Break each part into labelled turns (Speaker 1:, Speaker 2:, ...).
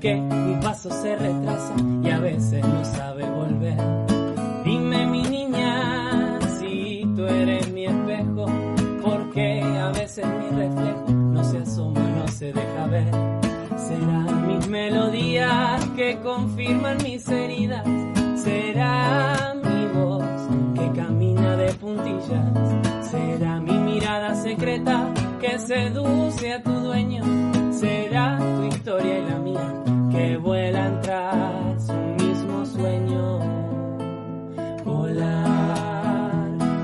Speaker 1: Porque mi paso se retrasa y a veces no sabe volver. Dime mi niña, si tú eres mi espejo, porque a veces mi reflejo no se asoma, no se deja ver. Serán mis melodías que confirman mis heridas, será mi voz que camina de puntillas, será mi mirada secreta que seduce a tu dueño, será tu historia y la mía que vuelan tras un mismo sueño. Volar,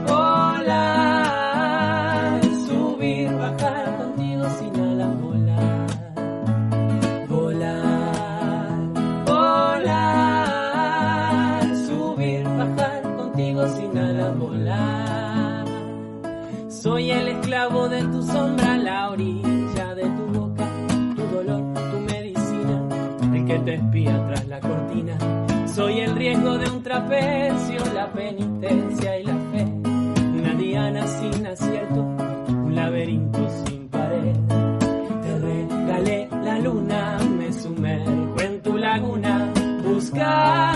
Speaker 1: volar, subir, bajar contigo sin alas, volar. Volar, volar, subir, bajar contigo sin alas, volar. Soy el esclavo de tu sombra, la Soy el riesgo de un trapecio, la penitencia y la fe, una diana sin acierto, un laberinto sin pared. Te regalé la luna, me sumerjo en tu laguna, buscando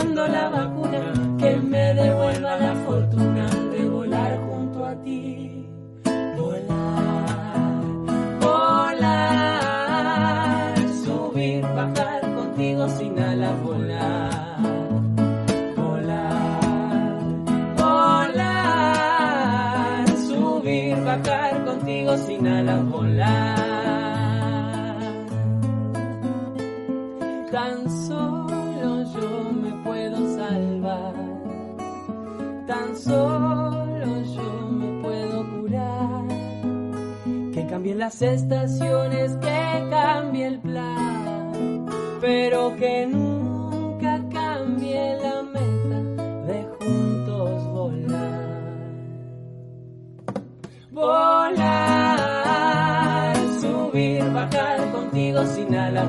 Speaker 1: sin alas, volar. Tan solo yo me puedo salvar, tan solo yo me puedo curar. Que cambien las estaciones, que cambie el plan, pero que nunca contigo sin alas,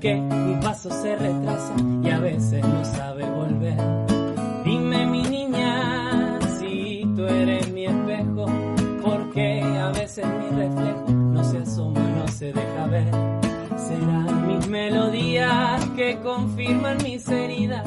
Speaker 1: porque mi paso se retrasa y a veces no sabe volver. Dime mi niña, si tú eres mi espejo, porque a veces mi reflejo no se asoma, no se deja ver. Serán mis melodías que confirman mis heridas,